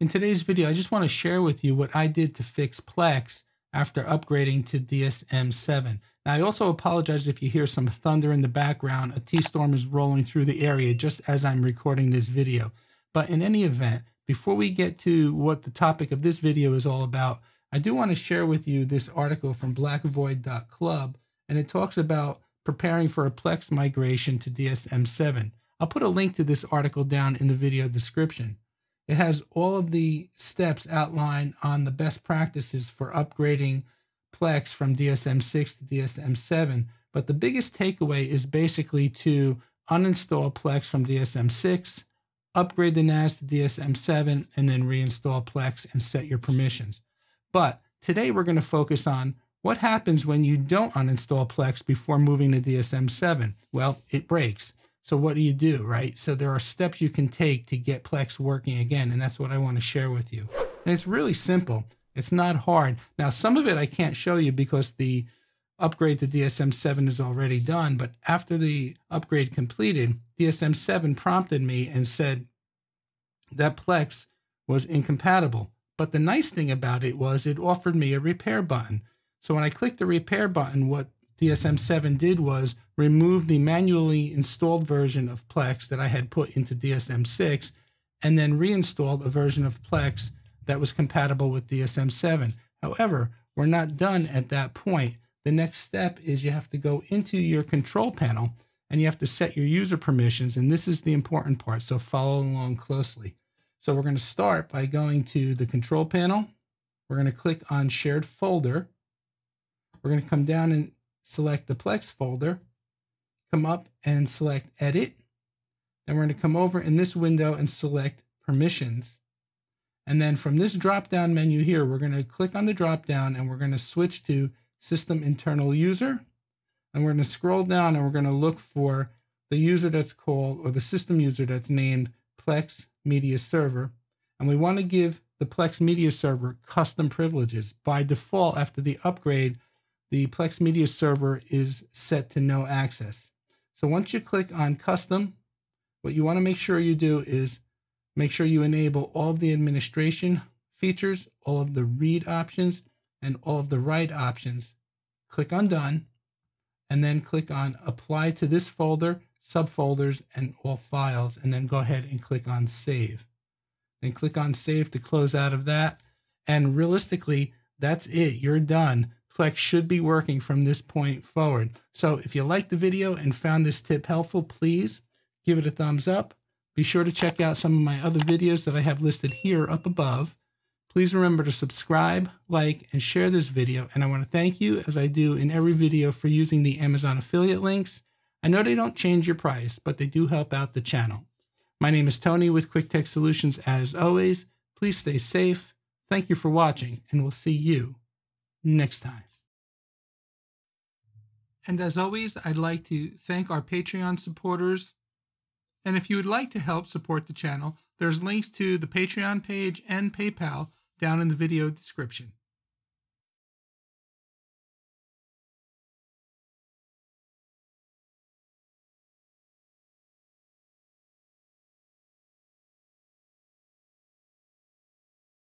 In today's video, I just want to share with you what I did to fix Plex after upgrading to DSM-7. Now, I also apologize if you hear some thunder in the background. A T-storm is rolling through the area just as I'm recording this video. But in any event, before we get to what the topic of this video is all about, I do want to share with you this article from blackvoid.club, and it talks about preparing for a Plex migration to DSM-7. I'll put a link to this article down in the video description. It has all of the steps outlined on the best practices for upgrading Plex from DSM-6 to DSM-7. But the biggest takeaway is basically to uninstall Plex from DSM-6, upgrade the NAS to DSM-7, and then reinstall Plex and set your permissions. But today we're going to focus on what happens when you don't uninstall Plex before moving to DSM-7. Well, it breaks. So what do you do, right? So there are steps you can take to get Plex working again, and that's what I want to share with you. And it's really simple. It's not hard. Now, some of it I can't show you because the upgrade to DSM-7 is already done, but after the upgrade completed, DSM-7 prompted me and said that Plex was incompatible. But the nice thing about it was it offered me a repair button. So when I clicked the repair button, what DSM-7 did was remove the manually installed version of Plex that I had put into DSM-6 and then reinstalled a version of Plex that was compatible with DSM-7. However, we're not done at that point. The next step is you have to go into your control panel and you have to set your user permissions. And this is the important part. So follow along closely. So we're going to start by going to the control panel. We're going to click on shared folder. We're going to come down and select the Plex folder, come up and select Edit. Then we're going to come over in this window and select Permissions. And then from this drop-down menu here, we're going to click on the drop-down and we're going to switch to System Internal User. And we're going to scroll down and we're going to look for the user that's called, or the system user that's named Plex Media Server. And we want to give the Plex Media Server custom privileges. By default, after the upgrade, the Plex Media Server is set to no access. So once you click on custom, what you want to make sure you do is make sure you enable all of the administration features, all of the read options, and all of the write options. Click on done, and then click on apply to this folder, subfolders, and all files, and then go ahead and click on save. Then click on save to close out of that. And realistically, that's it. You're done. Plex should be working from this point forward. So if you liked the video and found this tip helpful, please give it a thumbs up. Be sure to check out some of my other videos that I have listed here up above. Please remember to subscribe, like, and share this video. And I want to thank you, as I do in every video, for using the Amazon affiliate links. I know they don't change your price, but they do help out the channel. My name is Tony with Quik Tech Solutions. As always, please stay safe. Thank you for watching, and we'll see you next time. And as always, I'd like to thank our Patreon supporters. And if you would like to help support the channel, there's links to the Patreon page and PayPal down in the video description.